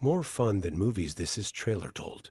More fun than movies, this is Trailer Told,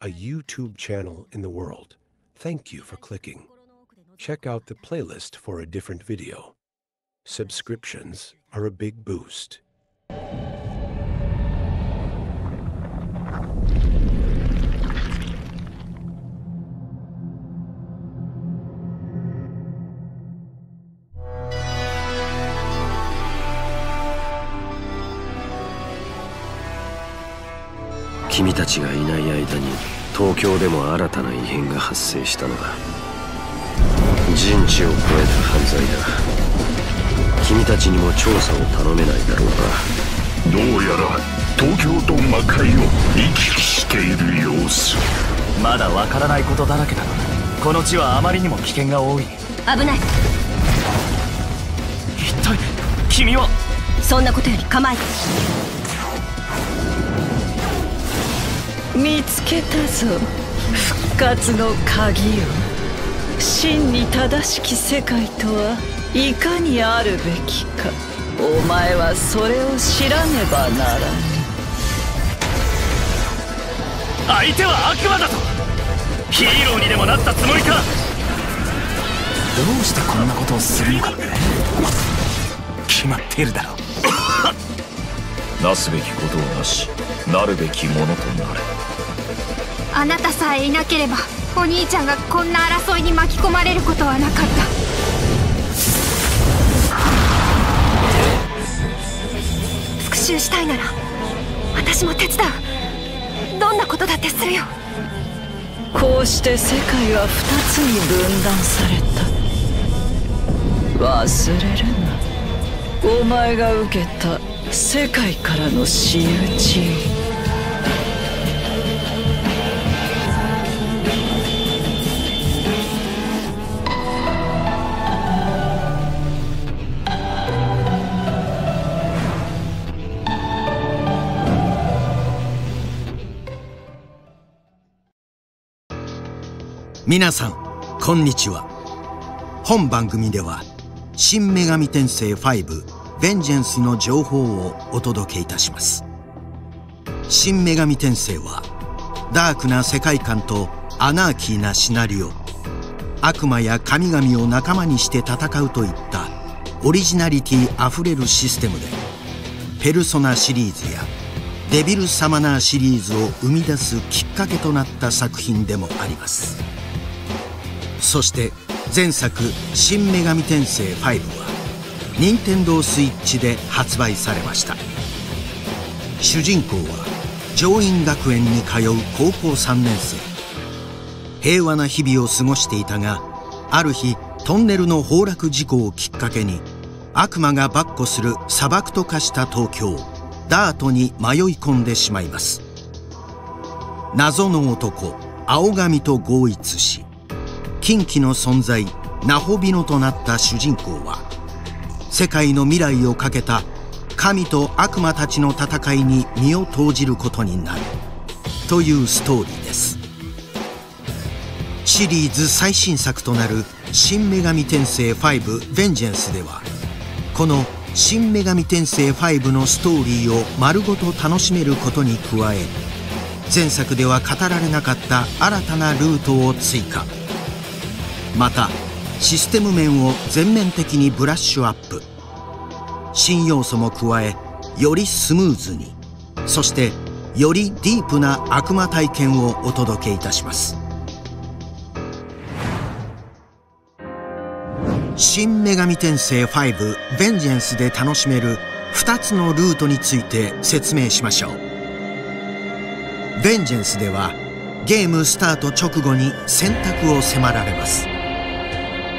a YouTube channel in the world. Thank you for clicking. Check out the playlist for a different video. Subscriptions are a big boost. たちがいない間に東京でも新たな異変が発生したのだ。人知を超えた犯罪だ。君たちにも調査を頼めないだろうか。どうやら東京と魔界を行き来している様子。まだわからないことだらけだこの地はあまりにも危険が多い。危ない。一体君は？そんなことより構えて見つけたぞ。復活の鍵を真に正しき世界とはいかにあるべきか。お前はそれを知らねばならぬ相手は悪魔だと。ヒーローにでもなったつもりか。どうしてこんなことをするのか決まっているだろう。なすべきことをなしなるべきものとなれあなたさえいなければお兄ちゃんがこんな争いに巻き込まれることはなかった。復讐したいなら私も手伝う。どんなことだってするよ。こうして世界は二つに分断された。忘れるな。お前が受けた世界からの仕打ち皆さんこんにちは。本番組では「新女神転生5ベンジェンス」の情報をお届けいたします。新女神転生はダークな世界観とアナーキーなシナリオ悪魔や神々を仲間にして戦うといったオリジナリティあふれるシステムでペルソナシリーズやデビル・サマナーシリーズを生み出すきっかけとなった作品でもあります。そして前作「新女神転生5」は任天堂スイッチで発売されました。主人公は上院学園に通う高校3年生。平和な日々を過ごしていたがある日トンネルの崩落事故をきっかけに悪魔が跋扈する砂漠と化した東京ダートに迷い込んでしまいます。謎の男青髪と合一し近畿の存在ナホビノとなった主人公は世界の未来をかけた神と悪魔たちの戦いに身を投じることになるというストーリーです。シリーズ最新作となる「新女神転生5ベンジェンス」ではこの「新女神転生5」のストーリーを丸ごと楽しめることに加え前作では語られなかった新たなルートを追加。またシステム面を全面的にブラッシュアップ。新要素も加えよりスムーズに。そしてよりディープな悪魔体験をお届けいたします。新女神転生5ベンジェンスで楽しめる2つのルートについて説明しましょう。ベンジェンスではゲームスタート直後に選択を迫られます。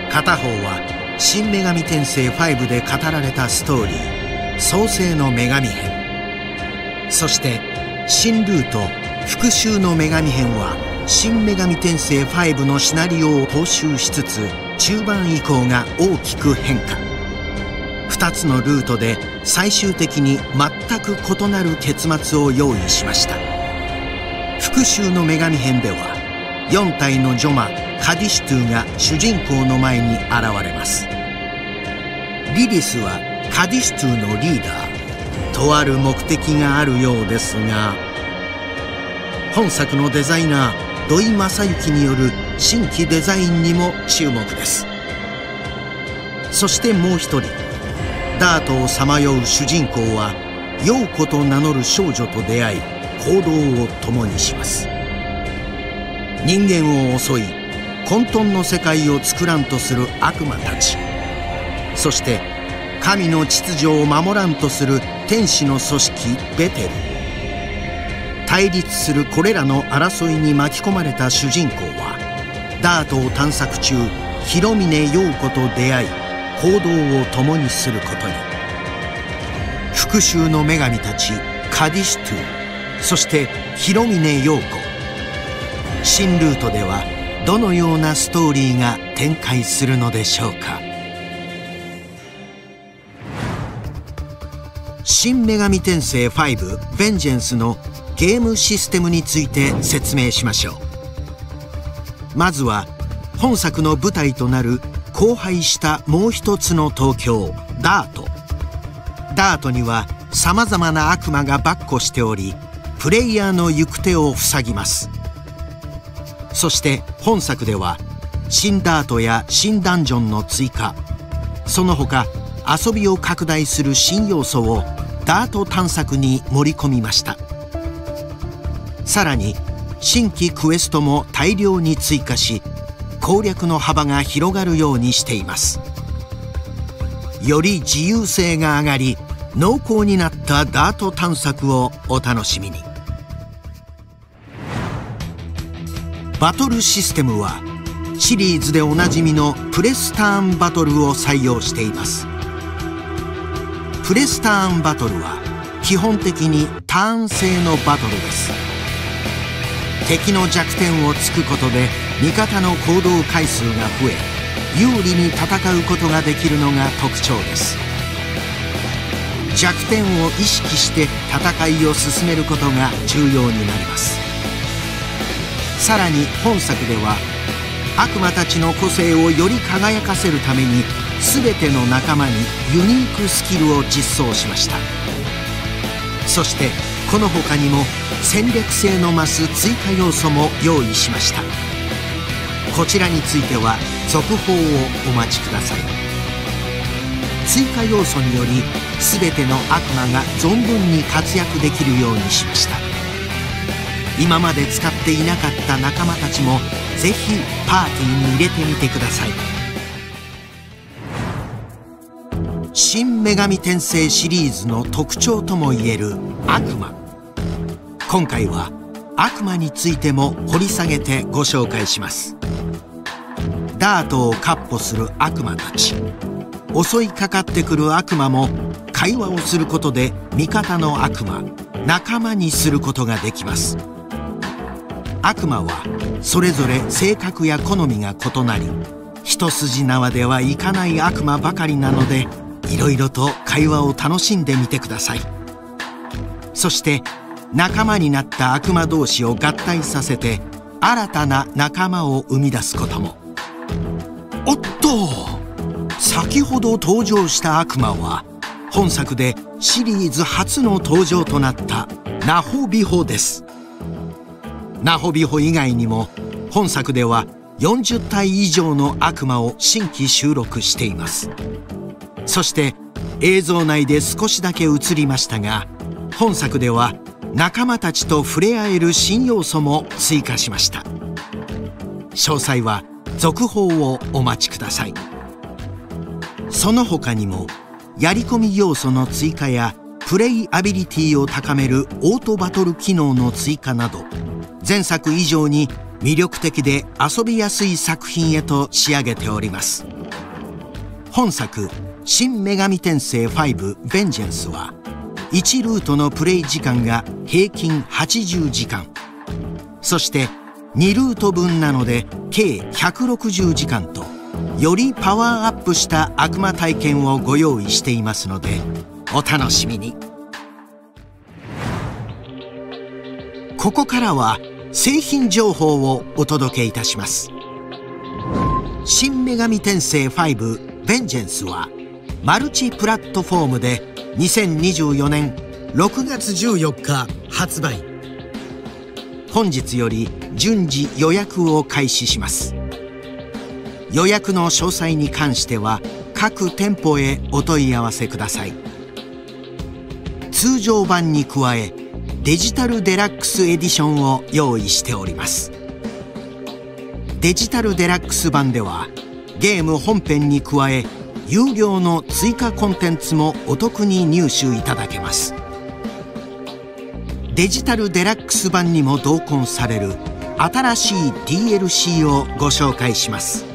片方は「新女神転生5」で語られたストーリー「創世の女神編」そして新ルート「復讐の女神編」は「新女神転生5」のシナリオを踏襲しつつ中盤以降が大きく変化。2つのルートで最終的に全く異なる結末を用意しました。復讐の女神編では4体のジョマカディシュトゥが主人公の前に現れます。リリスはカディシュトゥのリーダー。とある目的があるようですが本作のデザイナー土井正幸による新規デザインにも注目です。そしてもう一人ダートをさまよう主人公は陽子と名乗る少女と出会い行動を共にします。人間を襲い混沌の世界を作らんとする悪魔たち。そして神の秩序を守らんとする天使の組織ベテル。対立するこれらの争いに巻き込まれた主人公はダートを探索中広峰陽子と出会い行動を共にすることに。復讐の女神たちカディシュトゥそして広峰陽子。新ルートではどのようなストーリーが展開するのでしょうか？新女神転生5ベンジェンスのゲームシステムについて説明しましょう。まずは本作の舞台となる荒廃したもう一つの東京ダート。ダートにはさまざまな悪魔が跋扈しておりプレイヤーの行く手を塞ぎます。そして本作では新ダートや新ダンジョンの追加。その他遊びを拡大する新要素をダート探索に盛り込みました。さらに新規クエストも大量に追加し攻略の幅が広がるようにしています。より自由性が上がり濃厚になったダート探索をお楽しみに。バトルシステムはシリーズでおなじみのプレスターンバトルを採用しています。プレスターンバトルは基本的にターン制のバトルです。敵の弱点を突くことで味方の行動回数が増え有利に戦うことができるのが特徴です。弱点を意識して戦いを進めることが重要になります。さらに本作では悪魔たちの個性をより輝かせるために全ての仲間にユニークスキルを実装しました。そしてこの他にも戦略性の増す追加要素も用意しました。こちらについては続報をお待ちください。追加要素により全ての悪魔が存分に活躍できるようにしました。今まで使っていなかった仲間たちもぜひパーティーに入れてみてください。新女神転生シリーズの特徴ともいえる悪魔。今回は悪魔についても掘り下げてご紹介します。ダートを闊歩する悪魔たち。襲いかかってくる悪魔も会話をすることで味方の悪魔仲間にすることができます。悪魔はそれぞれ性格や好みが異なり一筋縄ではいかない悪魔ばかりなのでいろいろと会話を楽しんでみてください。そして仲間になった悪魔同士を合体させて新たな仲間を生み出すことも。おっと先ほど登場した悪魔は本作でシリーズ初の登場となったナホビホです。ナホビホ以外にも本作では40体以上の悪魔を新規収録しています。そして映像内で少しだけ映りましたが本作では仲間たちと触れ合える新要素も追加しました。詳細は続報をお待ちください。その他にもやり込み要素の追加やプレイアビリティを高めるオートバトル機能の追加など前作以上に魅力的で遊びやすい作品へと仕上げております。本作「新女神転生5ベンジェンス」は1ルートのプレイ時間が平均80時間。そして2ルート分なので計160時間とよりパワーアップした悪魔体験をご用意していますのでお楽しみに。ここからは製品情報をお届けいたします。新女神転生5ベンジェンスはマルチプラットフォームで2024年6月14日発売。本日より順次予約を開始します。予約の詳細に関しては各店舗へお問い合わせください。通常版に加えデジタルデラックスエディションを用意しております。デジタルデラックス版ではゲーム本編に加え有料の追加コンテンツもお得に入手いただけます。デジタルデラックス版にも同梱される新しい DLC をご紹介します。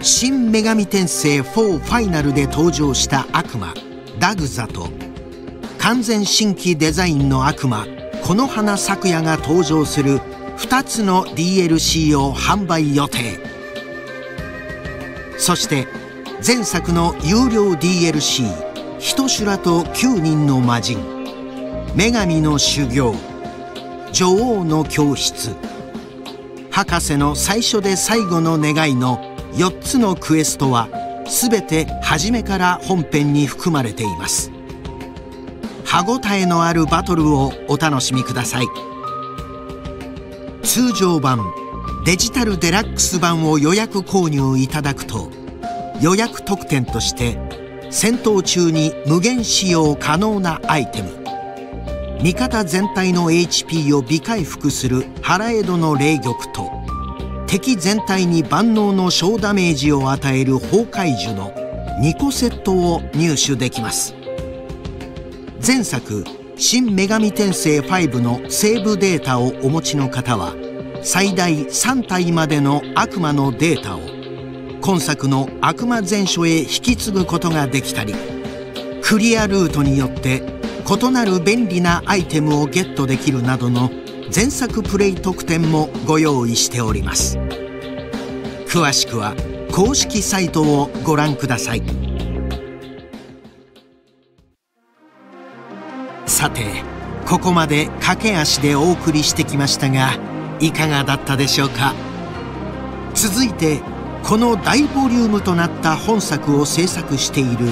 新女神転生4ファイナルで登場した悪魔ダグザと完全新規デザインの悪魔この花咲夜が登場する2つの DLC を販売予定。そして前作の有料 DLC「人修羅と9人の魔人」「女神の修行」「女王の教室」「博士の最初で最後の願い」の4つのクエストは全て初めから本編に含まれています。歯ごたえのあるバトルをお楽しみください。通常版デジタルデラックス版を予約購入いただくと予約特典として戦闘中に無限使用可能なアイテム味方全体の HP を微回復する腹江戸の霊玉と敵全体に万能の小ダメージを与える崩壊樹の2個セットを入手できます。前作「新女神転生5」のセーブデータをお持ちの方は最大3体までの悪魔のデータを今作の悪魔全書へ引き継ぐことができたりクリアルートによって異なる便利なアイテムをゲットできるなどの前作プレイ特典もご用意しております。詳しくは公式サイトをご覧ください。さてここまで駆け足でお送りしてきましたがいかがだったでしょうか？続いてこの大ボリュームとなった本作を制作している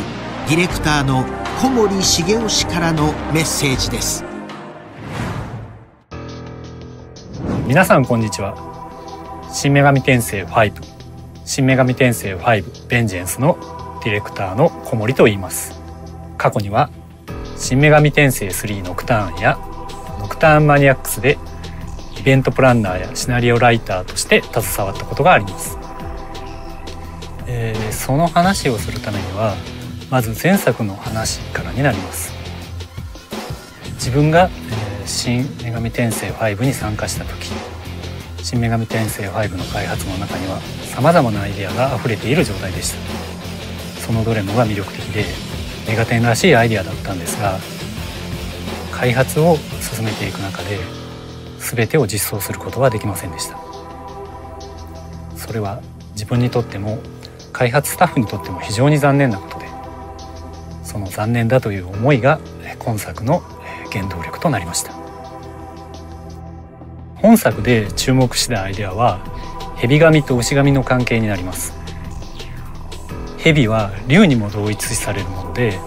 ディレクターの小森茂雄氏からのメッセージです。皆さんこんにちは。新女神転生5新女神転生5ベンジェンスのディレクターの小森と言います。過去には新女神転生3ノクターンやノクターンマニアックスでイベントプランナーやシナリオライターとして携わったことがあります、えー、その話をするためにはまず前作の話からになります。自分が、えー、新女神転生5に参加した時新女神転生5の開発の中には様々なアイデアが溢れている状態でした。そのどれもが魅力的でメガテンらしいアイデアだったんですが開発を進めていく中で全てを実装することはできませんでした。それは自分にとっても開発スタッフにとっても非常に残念なことでその残念だという思いが今作の原動力となりました。本作で注目したアイデアは蛇神と牛神の関係になります。蛇は竜にも同一視されるもので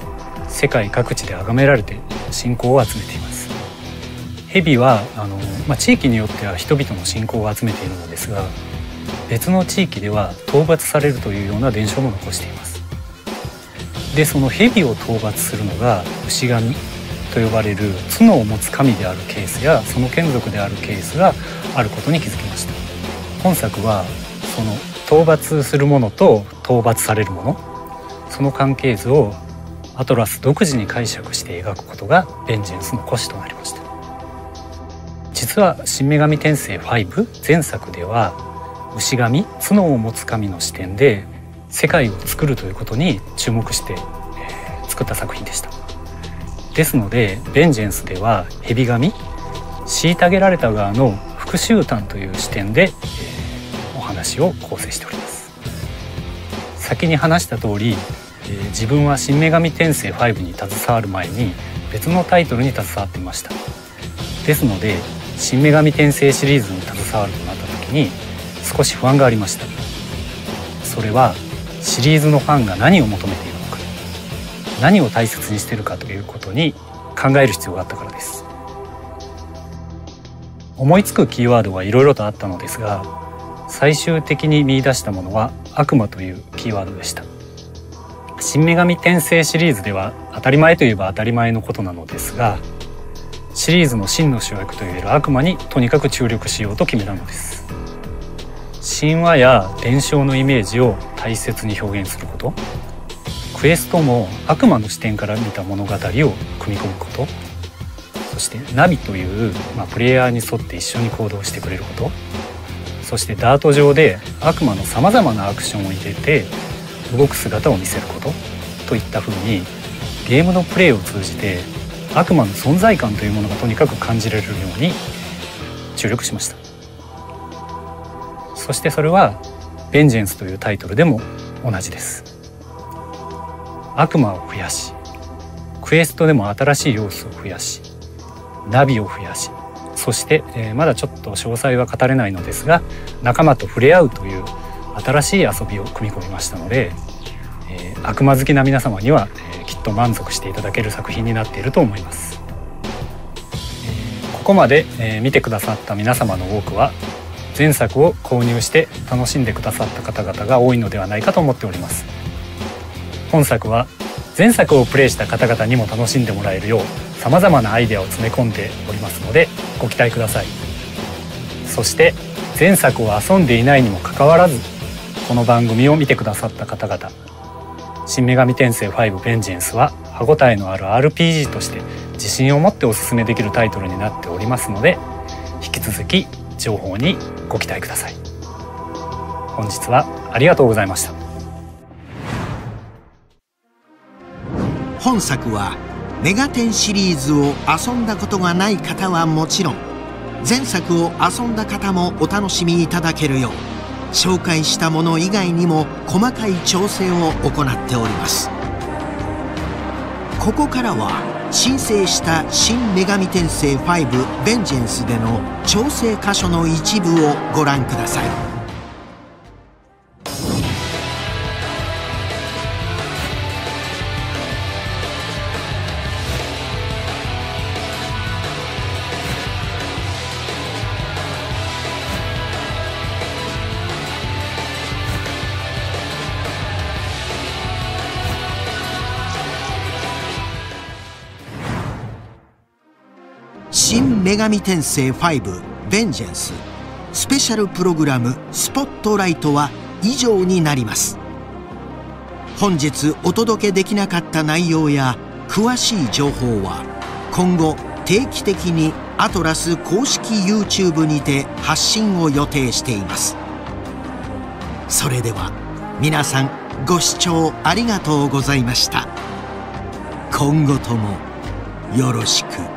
世界各地で崇められて信仰を集めています。蛇はあの、まあ、地域によっては人々の信仰を集めているのですが別の地域では討伐されるというような伝承も残しています。でその蛇を討伐するのが牛神と呼ばれる角を持つ神であるケースやその眷属であるケースがあることに気づきました。本作はその討伐するものと討伐されるものその関係図をアトラス独自に解釈して描くことがベンジェンスの骨子となりました。実は「新女神転生5」前作では牛神角を持つ神の視点で世界を作るということに注目して、えー、作った作品でした。ですのでベンジェンスでは蛇神虐げられた側の復讐譚という視点で、えー、話を構成しております。先に話した通り、えー、自分は新女神転生5に携わる前に別のタイトルに携わっていました。ですので新女神転生シリーズに携わるとなった時に少し不安がありました。それはシリーズのファンが何を求めているのか何を大切にしてるかということに考える必要があったからです。思いつくキーワードはいろいろとあったのですが最終的に見出したものは悪魔というキーワードでした。新女神転生シリーズでは当たり前といえば当たり前のことなのですがシリーズの真の主役といえる悪魔にとにかく注力しようと決めたのです。神話や伝承のイメージを大切に表現することクエストも悪魔の視点から見た物語を組み込むことそしてナビという、まあ、プレイヤーに沿って一緒に行動してくれることそしてダート上で悪魔のさまざまなアクションを入れて動く姿を見せることといったふうにゲームのプレイを通じて悪魔の存在感というものがとにかく感じられるように注力しました。そしてそれは「ベンジェンス」というタイトルでも同じです。悪魔を増やしクエストでも新しい要素を増やしナビを増やしそして、えー、まだちょっと詳細は語れないのですが仲間と触れ合うという新しい遊びを組み込みましたので、えー、悪魔好きな皆様には、えー、きっと満足していただける作品になっていると思います、えー、ここまで、え見てくださった皆様の多くは前作を購入して楽しんでくださった方々が多いのではないかと思っております。本作は前作をプレイした方々にも楽しんでもらえるようさまざまなアイデアを詰め込んでおりますのでご期待ください。そして前作を遊んでいないにもかかわらずこの番組を見てくださった方々「新女神転生5ベンジェンス」は歯ごたえのある RPG として自信を持っておすすめできるタイトルになっておりますので引き続き情報にご期待ください。本日はありがとうございました。本作はメガテンシリーズを遊んだことがない方はもちろん前作を遊んだ方もお楽しみいただけるよう紹介したもの以外にも細かい調整を行っております。ここからは申請した「新女神転生5ベンジェンス」での調整箇所の一部をご覧ください。女神転生5ベンジェンススペシャルプログラムスポットライトは以上になります。本日お届けできなかった内容や詳しい情報は今後定期的にアトラス公式 YouTube にて発信を予定しています。それでは皆さんご視聴ありがとうございました。今後ともよろしく。